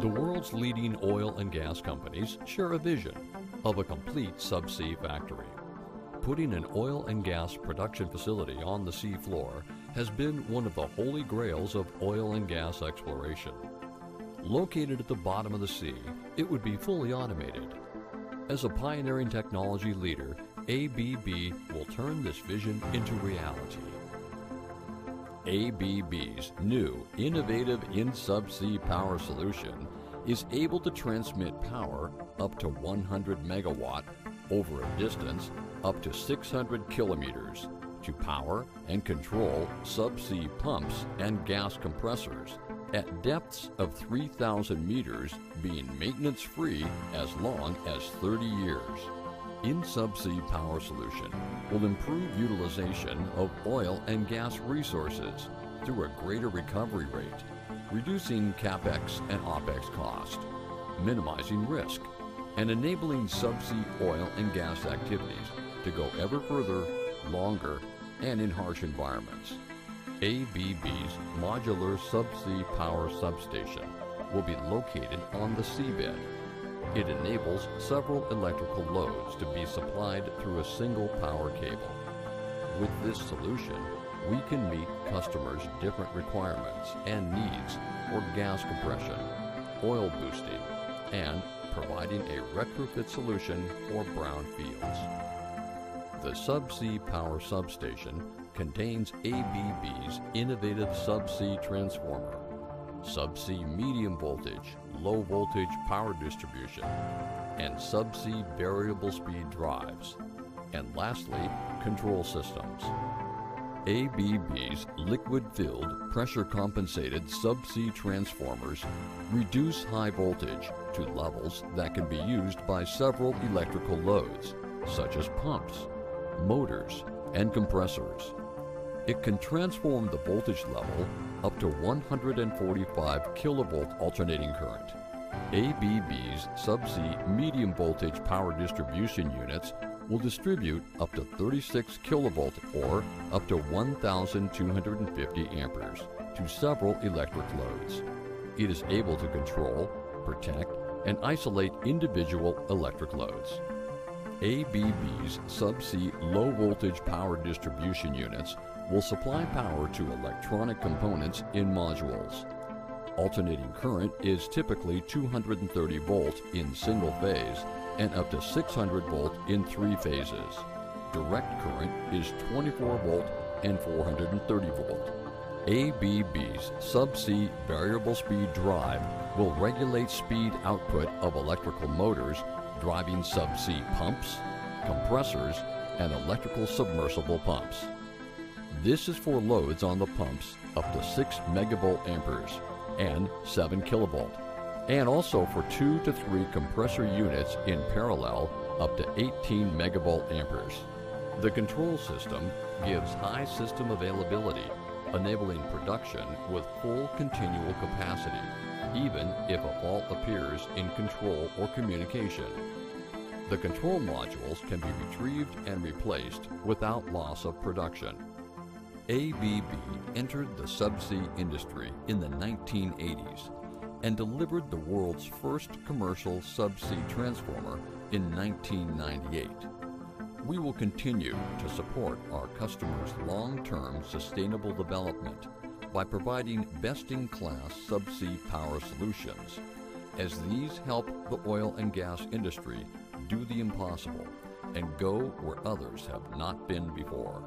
The world's leading oil and gas companies share a vision of a complete subsea factory. Putting an oil and gas production facility on the seafloor has been one of the holy grails of oil and gas exploration. Located at the bottom of the sea, it would be fully automated. As a pioneering technology leader, ABB will turn this vision into reality. ABB's new innovative INSUBSEA power solution is able to transmit power up to 100 megawatt over a distance up to 600 kilometers to power and control subsea pumps and gas compressors at depths of 3,000 meters being maintenance free as long as 30 years. INSUBSEA power solution will improve utilization of oil and gas resources through a greater recovery rate, reducing capex and opex cost, minimizing risk, and enabling subsea oil and gas activities to go ever further, longer, and in harsh environments. ABB's modular subsea power substation will be located on the seabed. It enables several electrical loads to be supplied through a single power cable. With this solution, we can meet customers' different requirements and needs for gas compression, oil boosting, and providing a retrofit solution for brown fields. The Subsea Power Substation contains ABB's innovative subsea transformer, subsea medium voltage, low voltage power distribution, and subsea variable speed drives, and lastly, control systems. ABB's liquid-filled, pressure-compensated subsea transformers reduce high voltage to levels that can be used by several electrical loads, such as pumps, motors, and compressors. It can transform the voltage level up to 145 kilovolt alternating current. ABB's subsea medium voltage power distribution units will distribute up to 36 kilovolt or up to 1,250 amperes to several electric loads. It is able to control, protect, and isolate individual electric loads. ABB's subsea low voltage power distribution units will supply power to electronic components in modules. Alternating current is typically 230 volt in single phase and up to 600 volt in three phases. Direct current is 24 volt and 430 volt. ABB's subsea variable speed drive will regulate speed output of electrical motors driving subsea pumps, compressors, and electrical submersible pumps. This is for loads on the pumps up to 6 megavolt amperes and 7 kilovolt, and also for 2 to 3 compressor units in parallel up to 18 megavolt amperes. The control system gives high system availability, enabling production with full continual capacity, even if a fault appears in control or communication. The control modules can be retrieved and replaced without loss of production. ABB entered the subsea industry in the 1980s and delivered the world's first commercial subsea transformer in 1998. We will continue to support our customers' long-term sustainable development by providing best-in-class subsea power solutions, as these help the oil and gas industry do the impossible and go where others have not been before.